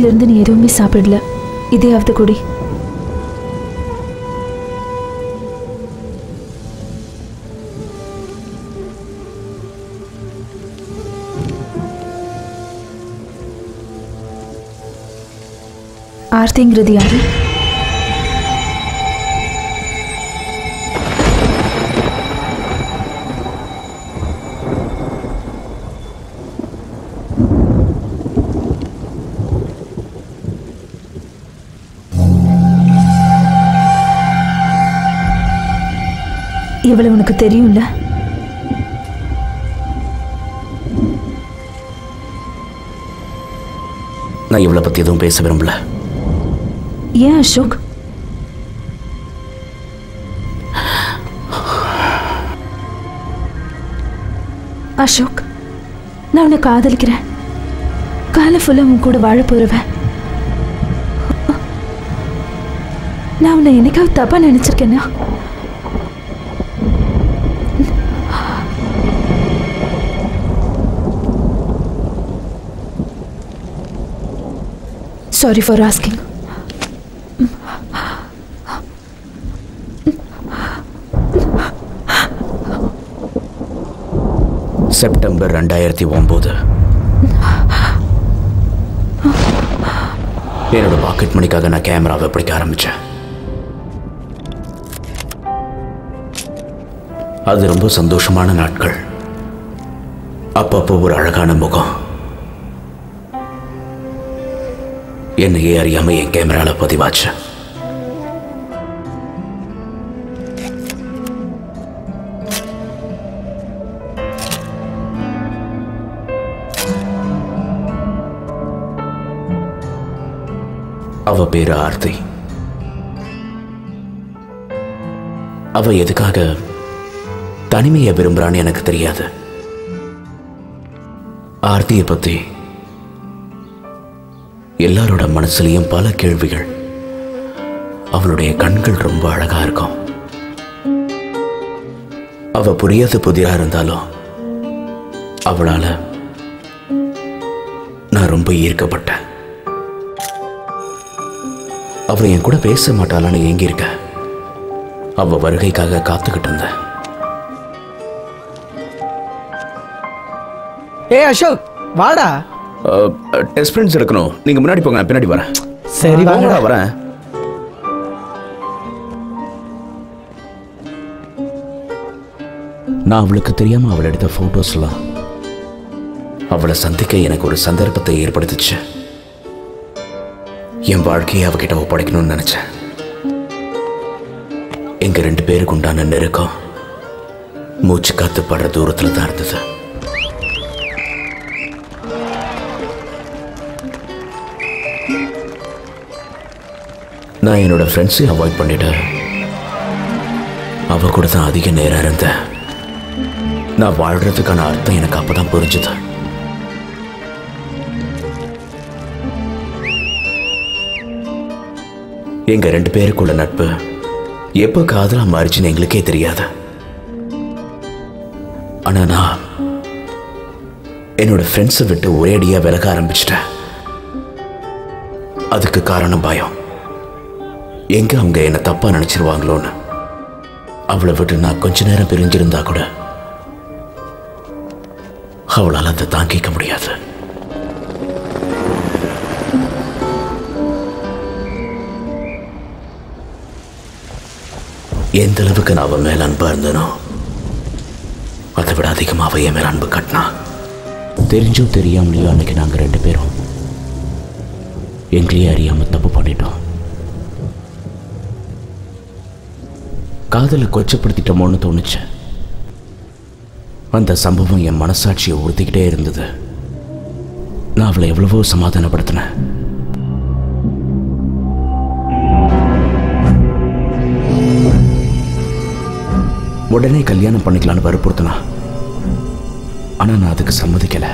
காலையில இருந்து நீ எதுவுமே சாப்பிடல. இதையாவது குடி. ஆர்த்திங்கிறது யாரு? உனக்கு தெரியும்ல? நான் இவளை பற்றி எதுவும் பேச விரும்பல. ஏன் அசோக்? அசோக் நான் உன்னை காதலிக்கிறேன். காலம் ஃபுல்லாக உன் கூட வாழ போறவன். நான் உன்னை என்னைக்காவது தப்பா நினைச்சிருக்கேன்னா சாரி ஃபார் ஆஸ்கிங் செப்டம்பர் ரெண்டாயிரத்தி ஒம்பது. என்னோட பாக்கெட் மணிக்காக நான் கேமராவை பிடிக்க ஆரம்பிச்சேன். அது ரொம்ப சந்தோஷமான நாட்கள். அப்பப்போ ஒரு அழகான முகம். என்னையே அறியாம என் கேமரால பதிவாச்சு. அவ பேரு ஆர்த்தி. அவ எதுக்காக தனிமையை விரும்புறான்னு எனக்கு தெரியாது. ஆர்த்தியை பத்தி எல்லாரோட மனசுலயும் பல கேள்விகள். அவளுடைய கண்கள் ரொம்ப அழகா இருக்கும். அவ புரியாத புதிரா இருந்தாலும் அவளால நான் ரொம்ப ஈர்க்கப்பட்டேன். அவள் என் கூட பேச மாட்டாளான்னு ஏங்கி இருக்க அவ வருகைக்காக காத்துக்கிட்டு இருந்தேன் ஏ அசோக் வாடா. டெஸ்ட் ஃப்ரெண்ட்ஸ் எடுக்கணும். நீங்க முன்னாடி போங்க நான் பின்னாடி வரேன். சரி வாங்கடா வரேன். நான் அவளுக்கு தெரியாம அவள் எடுத்த போட்டோஸ்லாம் அவளை சந்திக்க எனக்கு ஒரு சந்தர்ப்பத்தை ஏற்படுத்துச்சு. என் வாழ்க்கையை அவகிட்ட ஒப்படைக்கணும்னு நினைச்சேன். எங்க ரெண்டு பேருக்கு உண்டான நெருக்கம் மூச்சு காத்து படுற தூரத்துல தான் இருந்தது. நான் என்னோட ஃப்ரெண்ட்ஸையும் அவாய்ட் பண்ணிட்டேன். அவ கூட தான் அதிக நேரம் இருந்தேன். நான் வாழ்கிறதுக்கான அர்த்தம் எனக்கு அப்போ தான் புரிஞ்சுது. எங்கள் ரெண்டு பேருக்குள்ள நட்பு எப்போ காதலாக மாறிச்சுன்னு எங்களுக்கே தெரியாது. ஆனால் நான் என்னோட ஃப்ரெண்ட்ஸை விட்டு ஒரேடியாக விலக ஆரம்பிச்சிட்டேன். அதுக்கு காரணம் பயம். எங்க அவங்க என்ன தப்பா நினைச்சிருவாங்களோன்னு? அவளை விட்டு நான் கொஞ்ச நேரம் பிரிஞ்சிருந்தா கூட அவளால் அதை தாங்கிக்க முடியாது. எந்த அளவுக்கு நான் அவன் மேல அன்பா இருந்தனோ அதை விட அதிகமாக அவ என் மேல அன்பு கட்டினா. தெரிஞ்சோ தெரியாமலையோ அன்னைக்கு நாங்க ரெண்டு பேரும் எங்களையே அறியாமல் தப்பு பண்ணிட்டோம். காதலை கொச்சப்படுத்திட்டோமோன்னு தோணுச்சு. அந்த சம்பவம் என் மனசாட்சியை உறுத்திக்கிட்டே இருந்தது. நான் அவளை எவ்வளவோ சமாதானப்படுத்தினேன். உடனே கல்யாணம் பண்ணிக்கலான்னு வற்புறுத்தினா ஆனா நான் அதுக்கு சம்மதிக்கல.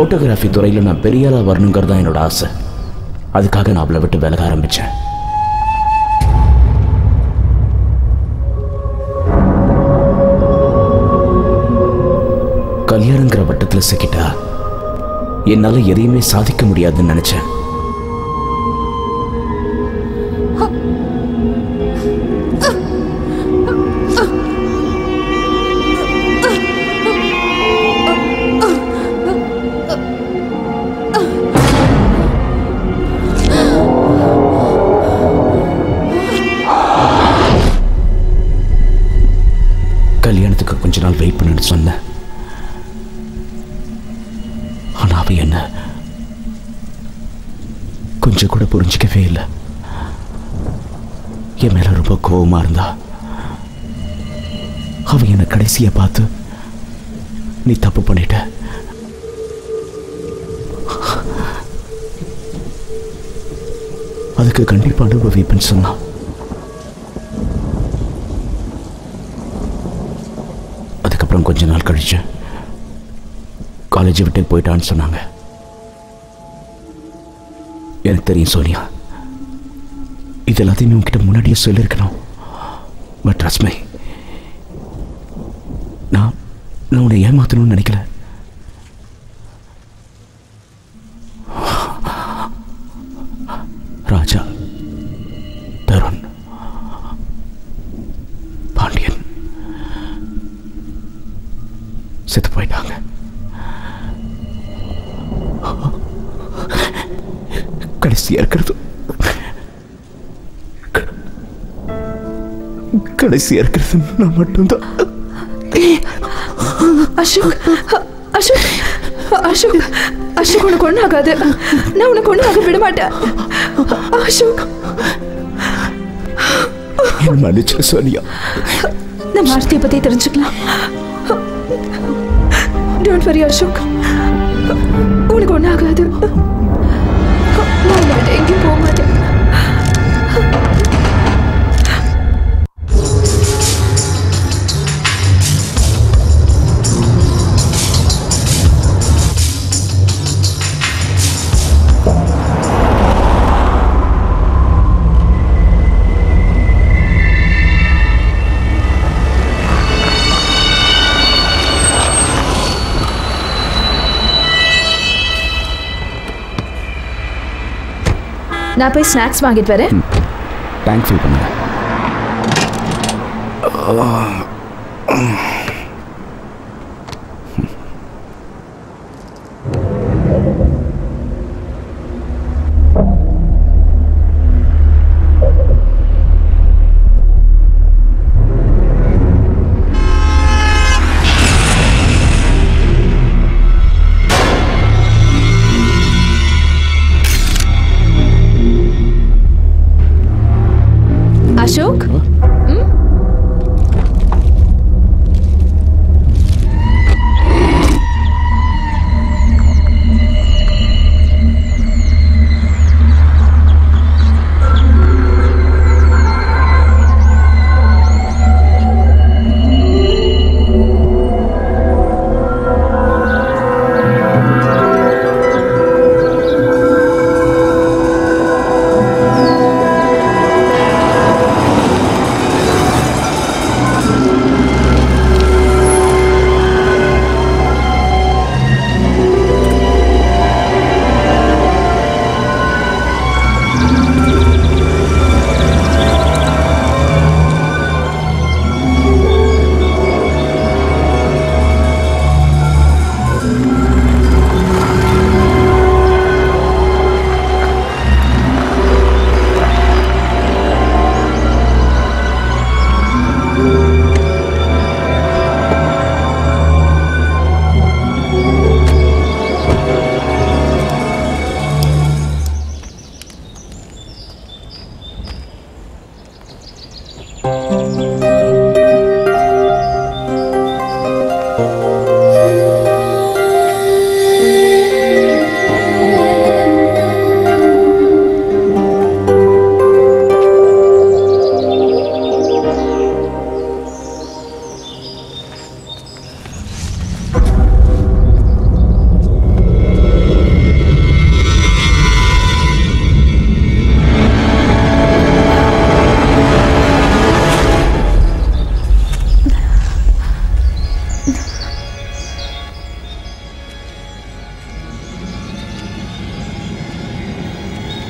ஃபோட்டோகிராஃபி துறையில் நான் பெரிய ஆளாக வரணுங்கிறது தான் என்னோட ஆசை. அதுக்காக நான் அவளை விட்டு விலக ஆரம்பித்தேன் கல்யாணங்கிற வட்டத்தில் சிக்கிட்டா என்னால் எதையுமே சாதிக்க முடியாதுன்னு நினச்சேன். கல்யாணத்துக்கு கொஞ்ச நாள் வெயிட் பண்ணுன்னு சொன்னேன் ஆனால் அவ என்ன? கொஞ்சம் கூட புரிஞ்சிக்கவே இல்லை. என் மேலே ரொம்ப கோபமாக இருந்தா. அவ என்னை கடைசியை பார்த்து நீ தப்பு பண்ணிட்ட. அதுக்கு கண்டிப்பாக அனுபவிப்பேன்னு சொன்னா அப்புறம் கொஞ்ச நாள் கழிச்சு காலேஜை விட்டு போயிட்டான்னு சொன்னாங்க. எனக்கு தெரியும் சோனியா. இது எல்லாத்தையுமே உங்ககிட்ட முன்னாடியே சொல்லியிருக்கணும். பட் ரஸ்மை நான் நான் உன்னை ஏமாத்தணும்னு நினைக்கல. கடைசியா இருக்கிறது. நான் மட்டும்தான். அசோக் அசோக் அசோக் அசோக் உனக்கு ஒன்றும் ஆகாது நான் உனக்கு ஒன்றும் ஆக விட மாட்டேன். அசோக். என் மன்னிச்சு சோனியா. நம்ம ஆர்த்தியை பற்றி தெரிஞ்சுக்கலாம். Don't worry Ashok. உனக்கு ஒன்றும் ஆகாது நான் போய் ஸ்நாக்ஸ் வாங்கிட்டு வரேன் தேங்க் ஃபீல் பண்ணுங்க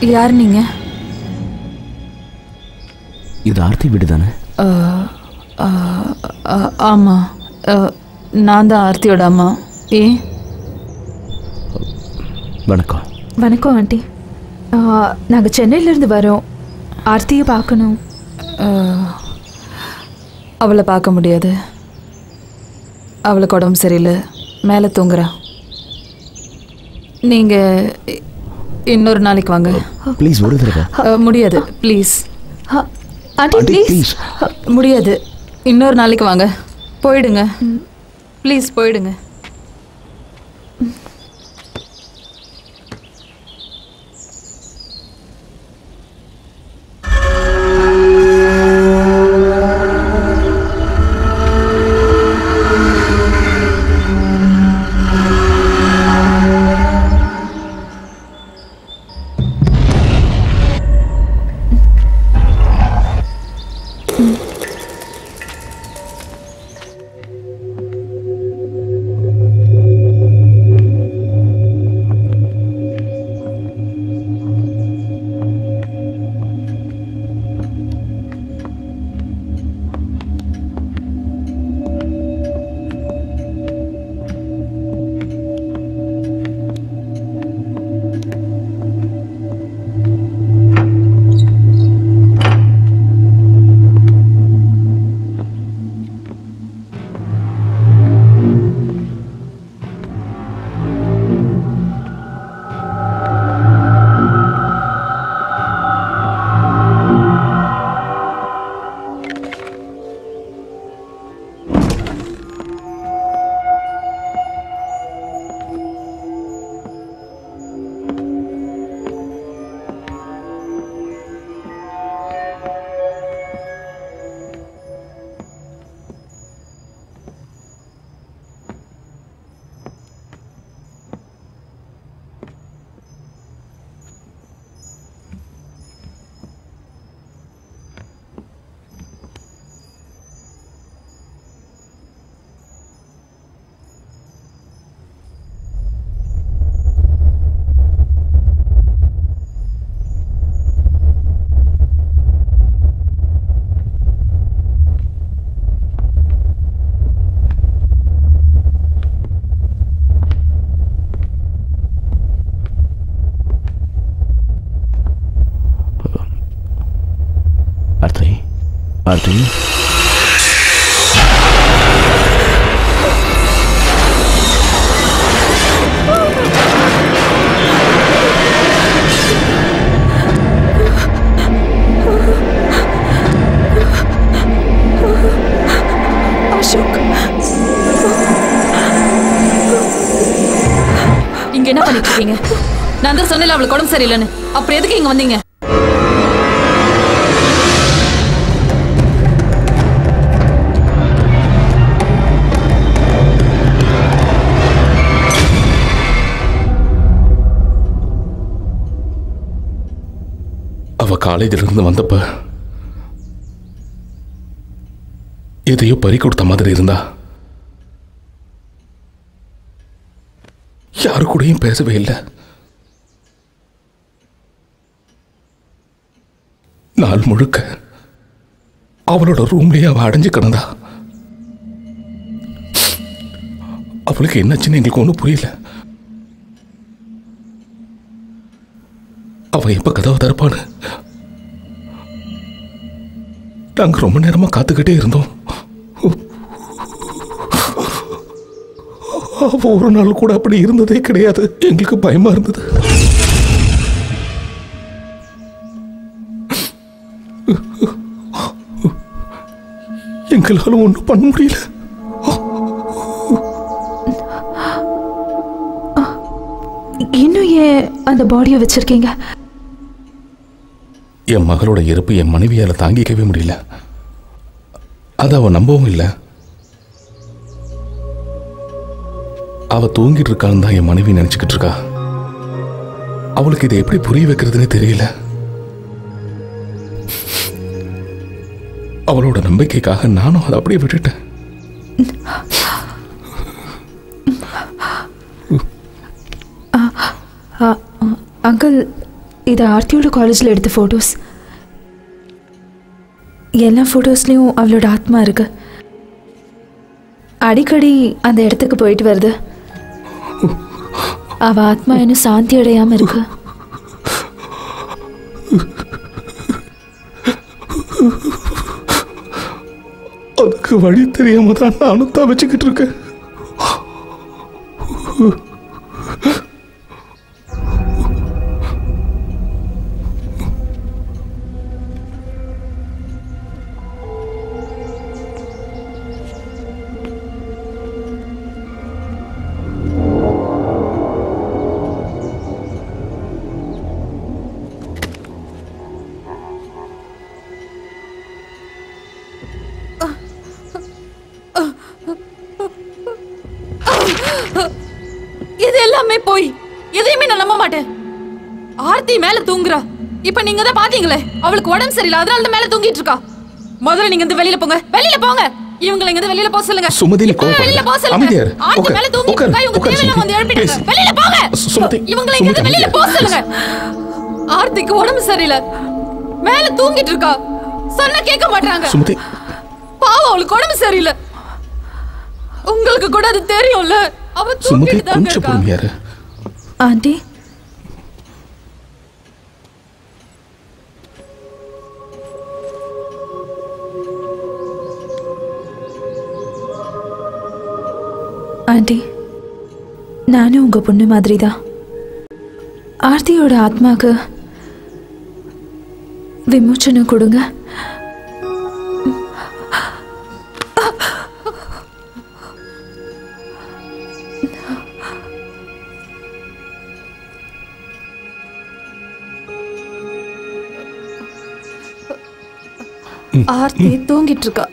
யார் நீங்க? இது ஆர்த்தி வீடு தானே? ஆமாம் நான் தான் ஆர்த்தியோட அம்மா. ஏ? வணக்கம். வணக்கம் ஆண்டி. நாங்கள் சென்னையிலேருந்து வரோம். ஆர்த்தியை பார்க்கணும். அவளை பார்க்க முடியாது. அவளுக்கு உடம்பு சரியில்லை. மேலே தூங்குறா. நீங்கள் இன்னொரு நாளைக்கு வாங்க. ப்ளீஸ் ஒரு தடவை. முடியாது. ப்ளீஸ் ஆ, ஆண்டி ப்ளீஸ் முடியாது. இன்னொரு நாளைக்கு வாங்க. போயிடுங்க. ப்ளீஸ் போயிடுங்க. ஆர்த்தி இங்க என்ன பண்ணிட்டு இருக்கீங்க? நான் தான் சொன்னேன் அவளுக்கு உடம்பு சரியில்லைன்னு. அப்புறம் எதுக்கு இங்க வந்தீங்க? அவள் காலேஜிலிருந்து வந்தப்ப எதையோ பறி கொடுத்த மாதிரி இருந்தா யாரு கூடயும் பேசவே இல்லை. நாள் முழுக்க அவளோட ரூம்லேயே அவ அடைஞ்சு கிடந்தா. அவளுக்கு என்னாச்சுன்னு எங்களுக்கு ஒன்றும் புரியல. அவன் எப்போ கதவை திறப்பான்னு? நாங்கள் ரொம்ப நேரமா காத்துக்கிட்டே இருந்தோம். ஒரு நாள் கூட அப்படி இருந்ததே கிடையாது. எங்களுக்கு பயமா இருந்தது. எங்களால ஒன்றும் பண்ண முடியல. இன்னும் ஏன் அந்த பாடியை வச்சிருக்கீங்க? என் மகளோட இறப்பு என் மனைவியால் தாங்கிக்கவே முடியல அது அவள் நம்பவும் இல்லை அவள் தூங்கிட்டு இருக்கான்னு தான் என் மனைவி நினச்சிக்கிட்டு இருக்கா அவளுக்கு இதை எப்படி புரிய வைக்கிறதுனே தெரியல அவளோட நம்பிக்கைக்காக நானும் அதை அப்படியே விட்டுட்டேன் அங்கிள் இது ஆர்த்தியோட காலேஜில் எடுத்த ஃபோட்டோஸ் எல்லா ஃபோட்டோஸ்லேயும் அவளோட ஆத்மா இருக்கு. அடிக்கடி அந்த இடத்துக்கு போயிட்டு வருது. அவ ஆத்மா இன்னும் சாந்தி அடையாம இருக்கு. அதுக்கு வழி தெரியாம தான் நானும் தவிச்சுக்கிட்டு இருக்கேன். இது எல்லாமே போய். எதையுமே நான் நம்ப மாட்டேன். ஆர்த்தி மேல தூங்குறா. இப்ப நீங்க தான் பாத்தீங்களே அவளுக்கு உடம்பு சரியில்லை அதனால தான் மேல தூங்கிட்டு இருக்கா. முதல்ல நீங்க வெளியில போங்க. வெளியில போங்க. இவங்களை இங்க வெளியில போக சொல்லுங்க. சுமதி, வெளியில போக. சொல்லுங்க. ஆர்த்தி மேல தூங்கிட்டு உட்கார், இருக்கா? இவங்க தேவையில்லாம வந்து. எழுப்பிட்டாங்க. வெளியில போங்க. இவங்களை இங்க வெளியில போக சொல்லுங்க. ஆர்த்திக்கு உடம்பு சரியில்லை. மேல தூங்கிட்டு இருக்கா. சொன்னா கேட்க மாட்டாங்க சுமதி. பாவம் அவளுக்கு உடம்பு சரியில்லை. உங்களுக்கு கூட அது தெரியும்ல. அவ சுமதி கொஞ்சம் இருக்கா. பொறுமையாரு ஆண்டி. ஆண்டி நானும் உங்க பொண்ணு மாதிரி தான் ஆர்த்தியோட ஆத்மாக்கு விமோச்சனை கொடுங்க. ஆர்த்தி தூங்கிட்டு இருக்கா.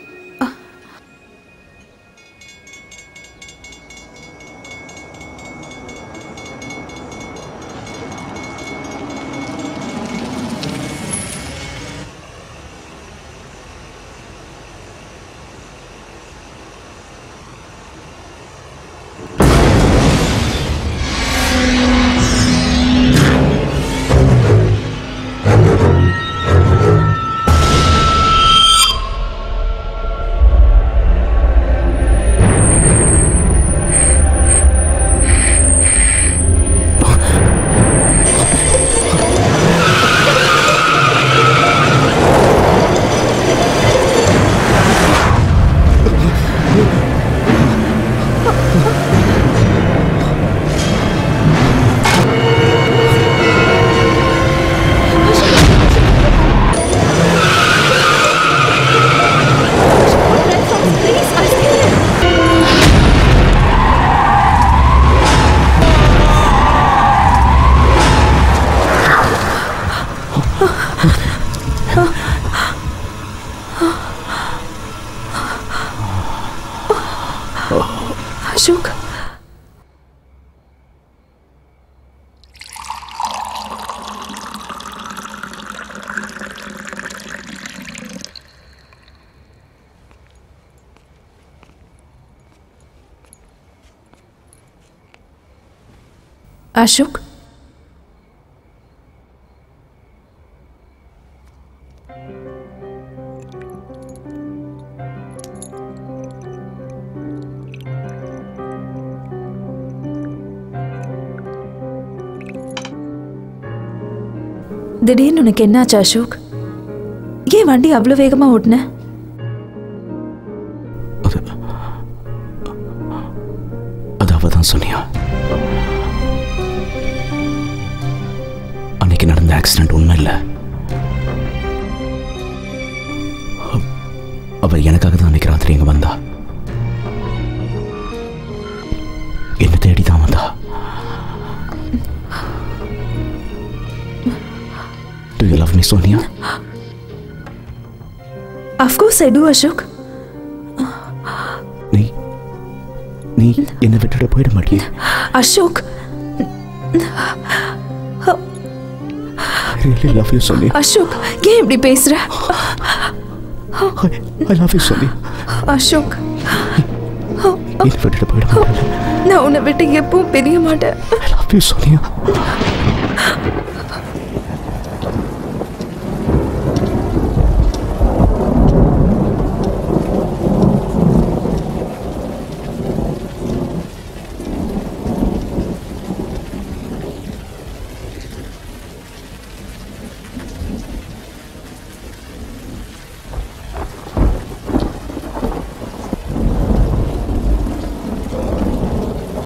அசோக்? திடீர்னு உனக்கு என்னாச்சு அசோக்? ஏன் வண்டி அவ்வளோ வேகமாக ஓட்டின? அது அது தான் சொன்னியா? ஆக்சிடென்ட் உண்மை இல்லை. அவ- அவ எனக்காக தான் அன்னைக்கு ராத்திரி இங்க வந்தா. என்ன தேடி தான் வந்தா. Do you love me Sonia of course I do Ashok நீ நீ என்னை விட்டுட்டு போயிட மாட்டியே? Ashok Really love you, Sonia. Ashok ஏன் இப்படி பேசுற I love you, Sonia. Ashok என்னை விட்டுட்டு போயிட மாட்டேன் நான் உன்னை விட்டு எப்பவும் பிரிய மாட்டேன் I love you, Sonia.